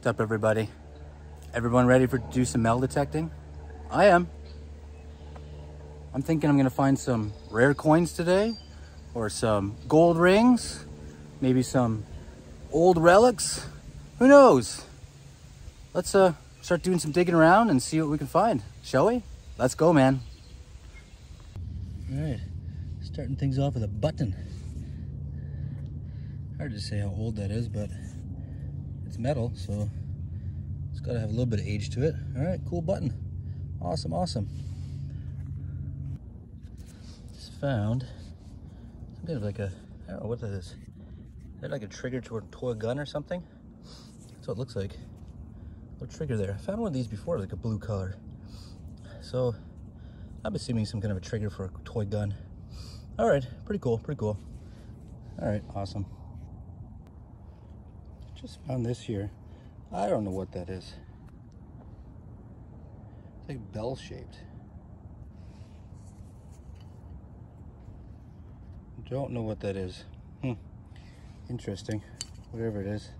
What's up, everybody? Everyone ready for do some metal detecting? I am. I'm thinking I'm gonna find some rare coins today, or some gold rings, maybe some old relics. Who knows? Let's uh, start doing some digging around and see what we can find, shall we? Let's go, man. All right, starting things off with a button. Hard to say how old that is, but it's metal, so it's got to have a little bit of age to it. All right, cool button. Awesome, awesome. Just found some kind of like a, I don't know what that is. Is that like a trigger to a toy gun or something? That's what it looks like. A trigger there. I found one of these before, like a blue color. So I'm assuming some kind of a trigger for a toy gun. All right, pretty cool, pretty cool. All right, awesome. Just found this here. I don't know what that is. It's like bell shaped. Don't know what that is. Hmm. Interesting. Whatever it is.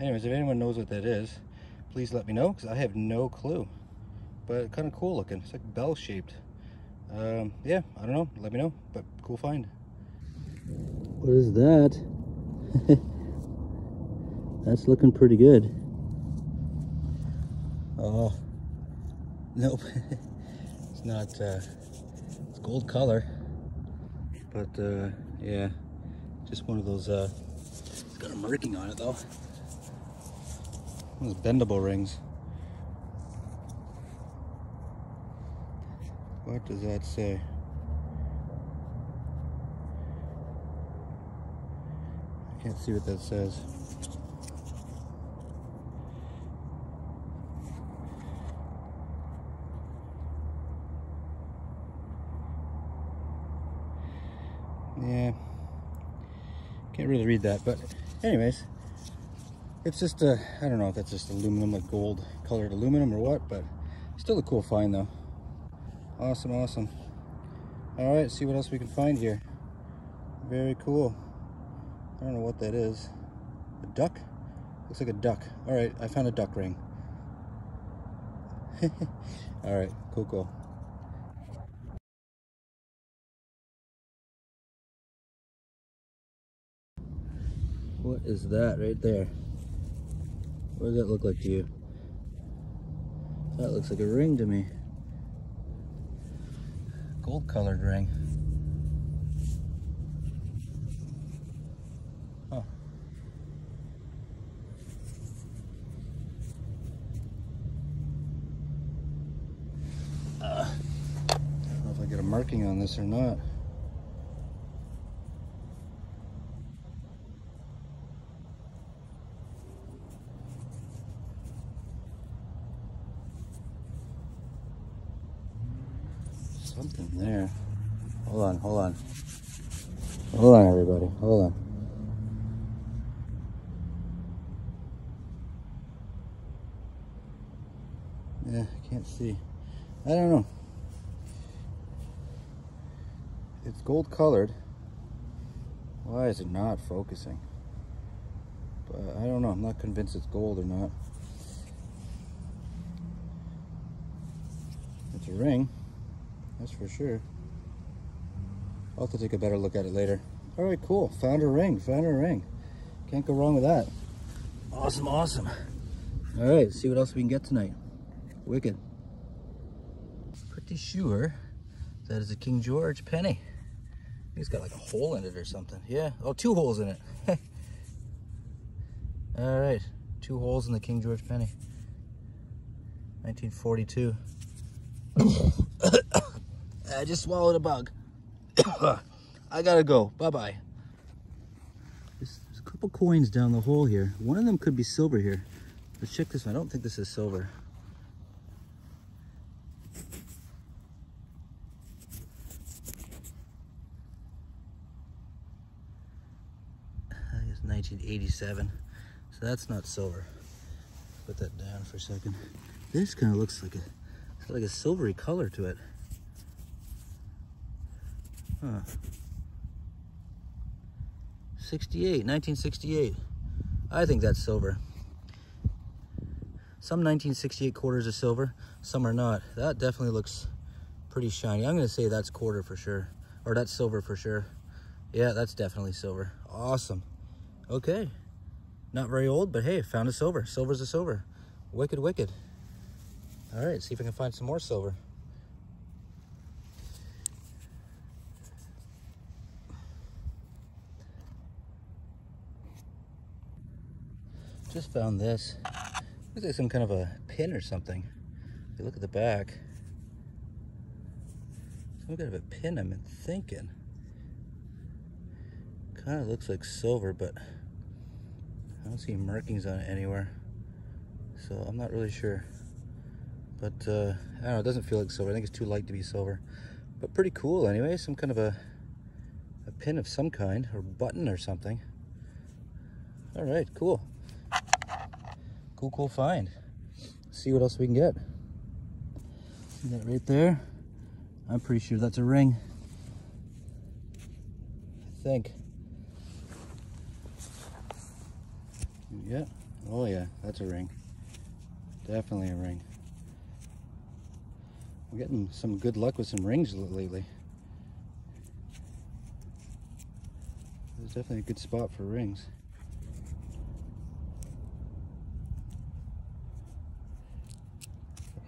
Anyways, if anyone knows what that is, please let me know because I have no clue. But kind of cool looking. It's like bell shaped. Um, yeah, I don't know. Let me know. But cool find. What is that? That's looking pretty good. Oh, nope. it's not, uh, it's gold color. But, uh, yeah, just one of those, uh, it's got a marking on it though. Those bendable rings. What does that say? I can't see what that says. Yeah. Can't really read that, but anyways, it's just a, I don't know if that's just aluminum, like gold colored aluminum or what, but still a cool find though. Awesome, awesome. All right, see what else we can find here. Very cool. I don't know what that is. A duck? Looks like a duck. All right, I found a duck ring. All right, cool, cool. What is that right there? What does that look like to you? That looks like a ring to me. Gold colored ring. Huh. Uh, I don't know if I get a marking on this or not. Something there. Hold on, hold on. Hold on, everybody. Hold on. Yeah, I can't see. I don't know. It's gold colored. Why is it not focusing? But I don't know. I'm not convinced it's gold or not. It's a ring. That's for sure. I'll have to take a better look at it later. All right, cool. Found a ring. Found a ring. Can't go wrong with that. Awesome, awesome. All right, see what else we can get tonight. Wicked. Pretty sure that is a King George penny. It's got like a hole in it or something. Yeah. Oh, two holes in it. All right. Two holes in the King George penny. 1942. I just swallowed a bug. I gotta go. Bye-bye. There's, there's, a couple coins down the hole here. One of them could be silver here. Let's check this one. I don't think this is silver. It's 1987. So that's not silver. Put that down for a second. This kind of looks like a like a silvery color to it. Huh. 68, 1968. I think that's silver. Some 1968 quarters are silver, some are not. That definitely looks pretty shiny. I'm gonna say that's quarter for sure, or that's silver for sure. Yeah, that's definitely silver. Awesome. Okay. Not very old, but hey, found a silver. Silver's a silver. Wicked, wicked. All right, see if I can find some more silver. Just found this. Looks like some kind of a pin or something. If you look at the back, some kind of a pin I'm thinking. Kind of looks like silver, but I don't see markings on it anywhere. So I'm not really sure. But uh, I don't know, it doesn't feel like silver. I think it's too light to be silver. But pretty cool anyway. Some kind of a, a pin of some kind, or button or something. All right, cool. Cool, cool find. see what else we can get. See that right there? I'm pretty sure that's a ring. I think. Yeah. Oh yeah, that's a ring. Definitely a ring. I'm getting some good luck with some rings lately. It's definitely a good spot for rings.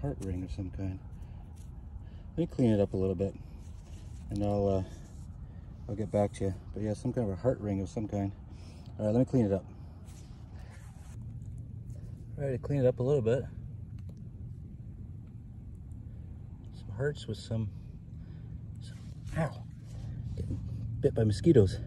Heart ring of some kind. Let me clean it up a little bit and I'll uh, I'll get back to you. But yeah, some kind of a heart ring of some kind. All right, let me clean it up. All right, to clean it up a little bit. Some hearts with some, some ow, getting bit by mosquitoes.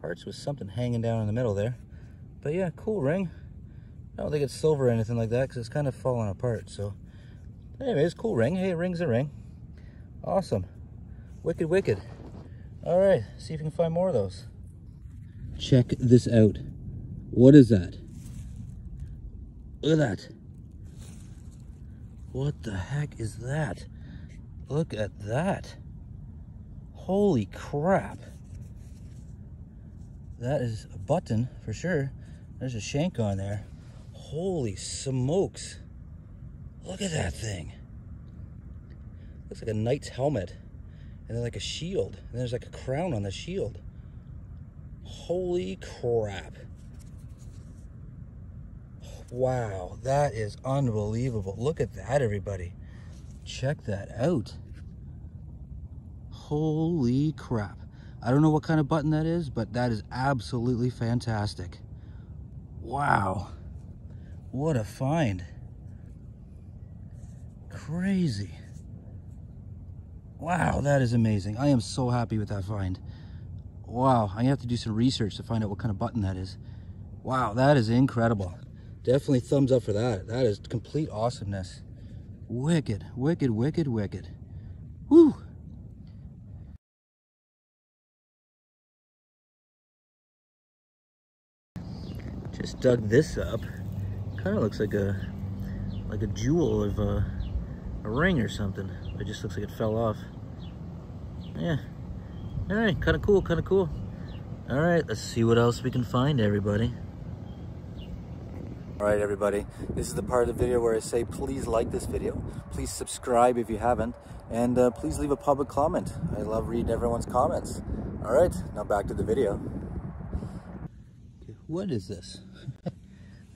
Hearts with something hanging down in the middle there. But yeah, cool ring. I don't think it's silver or anything like that because it's kind of falling apart. So anyways, cool ring. Hey, ring's a ring. Awesome. Wicked, wicked. All right, see if you can find more of those. Check this out. What is that? Look at that. What the heck is that? Look at that. Holy crap. That is a button for sure. There's a shank on there. Holy smokes. Look at that thing. Looks like a knight's helmet. And then like a shield. And there's like a crown on the shield. Holy crap. Wow, that is unbelievable. Look at that, everybody. Check that out. Holy crap. I don't know what kind of button that is, but that is absolutely fantastic. Wow. What a find. Crazy. Wow, that is amazing. I am so happy with that find. Wow, I have to do some research to find out what kind of button that is. Wow, that is incredible definitely thumbs up for that. That is complete awesomeness. Wicked, wicked, wicked, wicked. Woo! Just dug this up. Kind of looks like a like a jewel of a, a ring or something. It just looks like it fell off. Yeah. All right, kind of cool, kind of cool. All right, let's see what else we can find, everybody. All right, everybody, this is the part of the video where I say, please like this video, please subscribe if you haven't, and uh, please leave a public comment. I love reading everyone's comments. All right, now back to the video. What is this?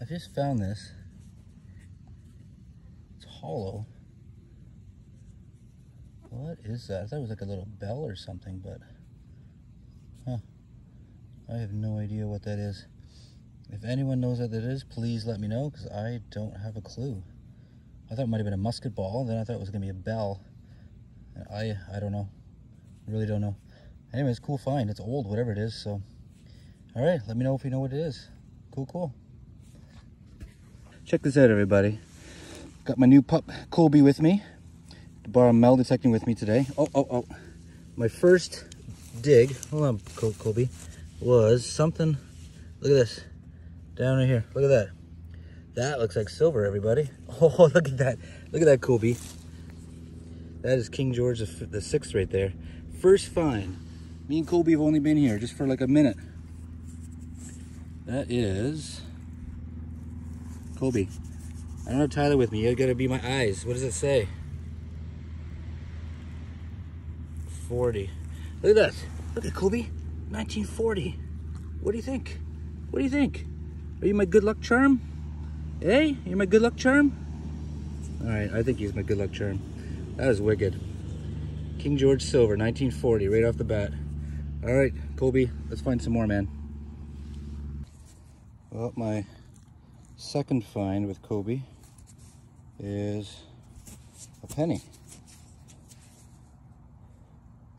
I just found this. It's hollow. What is that? I thought it was like a little bell or something, but huh. I have no idea what that is. If anyone knows what that is, please let me know because I don't have a clue. I thought it might have been a musket ball, then I thought it was going to be a bell. I I don't know. Really don't know. Anyways, cool find. It's old, whatever it is. So, all right, let me know if you know what it is. Cool, cool. Check this out, everybody. Got my new pup, Colby, with me. To borrow metal detecting with me today. Oh, oh, oh. My first dig, hold on, Colby, was something, look at this down right here. Look at that. That looks like silver, everybody. Oh, look at that. Look at that Colby. That is King George the Sixth right there. First find. Me and Colby have only been here just for like a minute. That is Kobe. I don't have Tyler with me. You gotta be my eyes. What does it say? 40. Look at that. Look at Kobe. 1940. What do you think? What do you think? Are you my good luck charm? Hey, you're my good luck charm? All right, I think he's my good luck charm. That is wicked. King George Silver, 1940, right off the bat. All right, Kobe, let's find some more, man. Well, my second find with Kobe is a penny.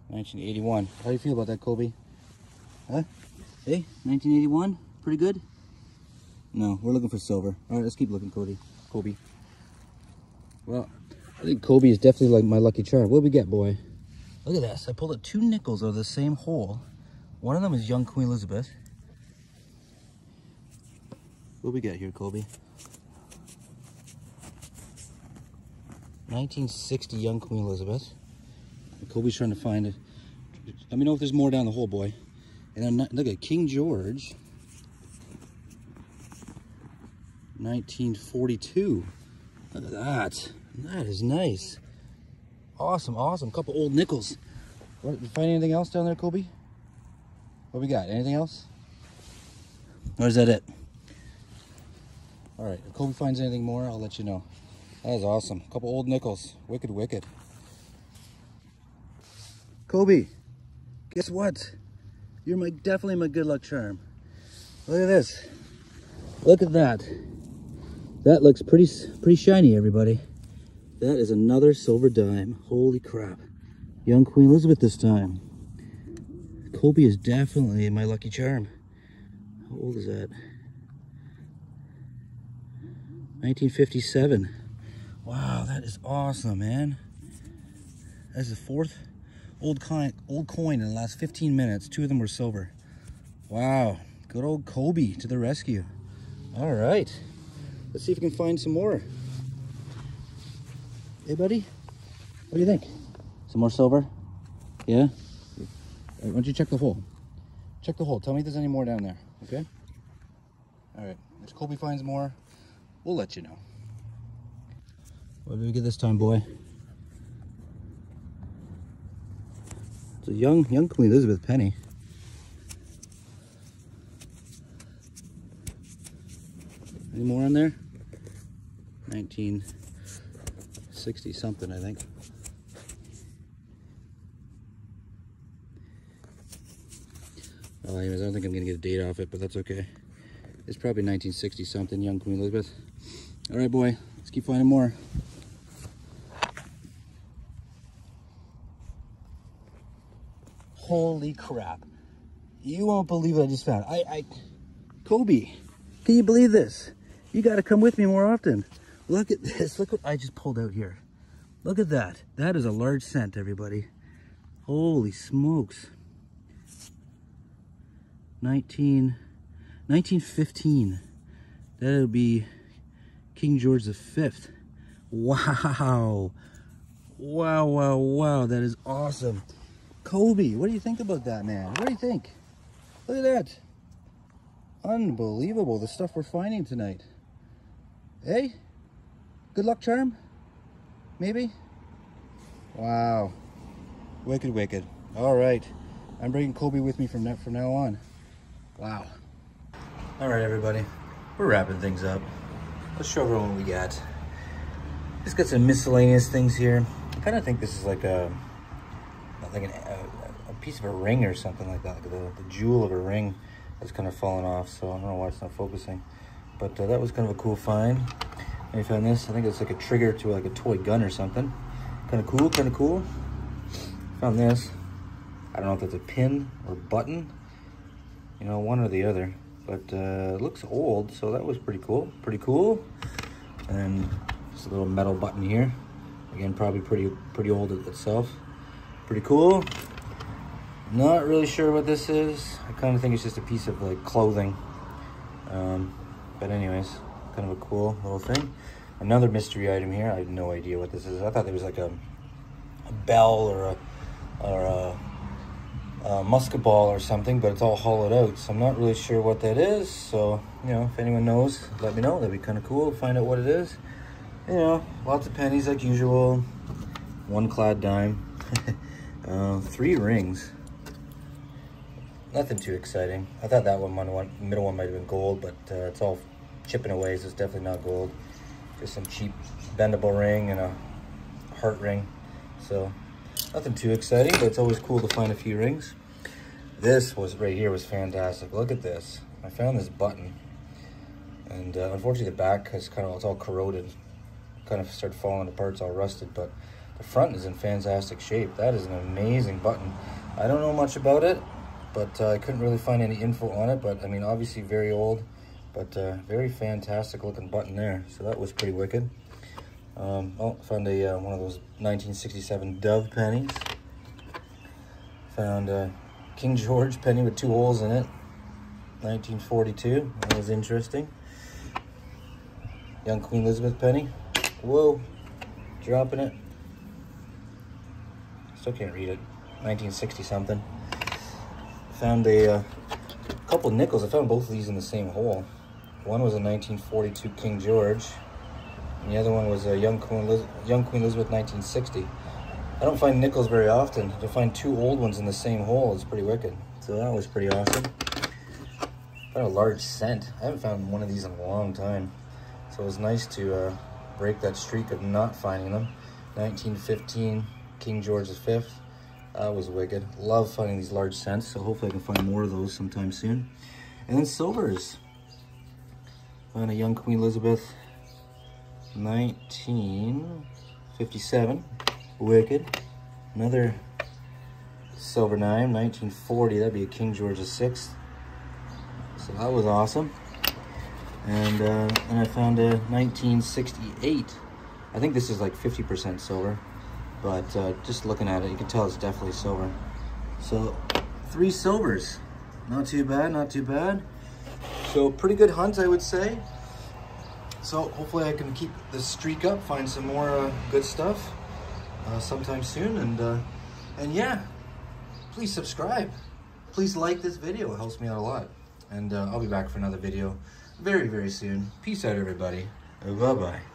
1981. How do you feel about that, Kobe? Huh? Hey, 1981? Pretty good? No, we're looking for silver. All right, let's keep looking, Cody. Kobe. Well, I think Kobe is definitely like my lucky charm. What do we get, boy? Look at this. I pulled out two nickels out of the same hole. One of them is young Queen Elizabeth. What do we got here, Kobe? 1960 young Queen Elizabeth. Kobe's trying to find it. Let me know if there's more down the hole, boy. And then look at King George. 1942. Look at that. That is nice. Awesome, awesome. Couple old nickels. What, you find anything else down there, Kobe? What we got? Anything else? Or is that it? All right, if Kobe finds anything more, I'll let you know. That is awesome. A couple old nickels. Wicked, wicked. Kobe, guess what? You're my definitely my good luck charm. Look at this. Look at that. That looks pretty pretty shiny, everybody. That is another silver dime. Holy crap. Young Queen Elizabeth this time. Kobe is definitely my lucky charm. How old is that? 1957. Wow, that is awesome, man. That's the fourth old coin, old coin in the last 15 minutes. Two of them were silver. Wow, good old Kobe to the rescue. All right, let's see if we can find some more. Hey, buddy, what do you think? Some more silver? Yeah? Right, why don't you check the hole? Check the hole. Tell me if there's any more down there, okay? All right, if Kobe finds more, we'll let you know. What did we get this time, boy? It's a young, young Queen Elizabeth penny. Any more on there? 1960 something, I think. Well, anyways, I don't think I'm gonna get a date off it, but that's okay. It's probably 1960 something, young Queen Elizabeth. All right, boy, let's keep finding more. Holy crap. You won't believe what I just found. I, I, Kobe, can you believe this? You got to come with me more often. Look at this. Look what I just pulled out here. Look at that. That is a large cent, everybody. Holy smokes. 19, 1915. That'll be King George V. Wow. Wow, wow, wow. That is awesome. Kobe, what do you think about that, man? What do you think? Look at that. Unbelievable, the stuff we're finding tonight. Hey? Good luck charm? Maybe? Wow. Wicked, wicked. All right. I'm bringing Kobe with me from, from now on. Wow. All right, everybody. We're wrapping things up. Let's show everyone what we got. Just got some miscellaneous things here. I kind of think this is like a like an, a, a, piece of a ring or something like that, like the, the jewel of a ring that's kind of fallen off. So I don't know why it's not focusing, but uh, that was kind of a cool find. I found this. I think it's like a trigger to like a toy gun or something. Kind of cool, kind of cool. Found this. I don't know if that's a pin or button. You know, one or the other. But uh, it looks old, so that was pretty cool. Pretty cool. And a little metal button here. Again, probably pretty pretty old itself. Pretty cool. Not really sure what this is. I kind of think it's just a piece of like clothing. Um, but anyways, kind of a cool little thing. Another mystery item here. I have no idea what this is. I thought there was like a, a bell or a or a, uh, musket ball or something, but it's all hollowed out. So I'm not really sure what that is. So, you know, if anyone knows, let me know. That'd be kind of cool to find out what it is. You know, lots of pennies like usual. One clad dime. uh, three rings. Nothing too exciting. I thought that one, one middle one might have been gold, but uh, it's all chipping away, so it's definitely not gold. Just some cheap bendable ring and a heart ring. So Nothing too exciting, but it's always cool to find a few rings. This was right here was fantastic. Look at this. I found this button. And uh, unfortunately the back has kind of, it's all corroded. Kind of started falling apart, it's all rusted, but the front is in fantastic shape. That is an amazing button. I don't know much about it, but uh, I couldn't really find any info on it. But I mean, obviously very old, but uh, very fantastic looking button there. So that was pretty wicked. Um, oh, found a uh, one of those 1967 Dove pennies. Found a King George penny with two holes in it. 1942. That was interesting. Young Queen Elizabeth penny. Whoa, dropping it. Still can't read it. 1960 something. Found a uh, couple nickels. I found both of these in the same hole. One was a 1942 King George. And the other one was a young Queen, young Queen Elizabeth 1960. I don't find nickels very often. To find two old ones in the same hole is pretty wicked. So that was pretty awesome. Found a large cent. I haven't found one of these in a long time. So it was nice to uh, break that streak of not finding them. 1915 King George V. That was wicked. Love finding these large cents, so hopefully I can find more of those sometime soon. And then silvers. Found a young Queen Elizabeth 1957, Wicked. Another silver nine, 1940, that'd be a King George VI. So that was awesome. And uh, and I found a 1968. I think this is like 50% silver, but uh, just looking at it, you can tell it's definitely silver. So three silvers, not too bad, not too bad. So pretty good hunt, I would say. So hopefully I can keep this streak up, find some more uh, good stuff uh, sometime soon. And, uh, and yeah, please subscribe. Please like this video. It helps me out a lot. And uh, I'll be back for another video very, very soon. Peace out, everybody. Bye-bye.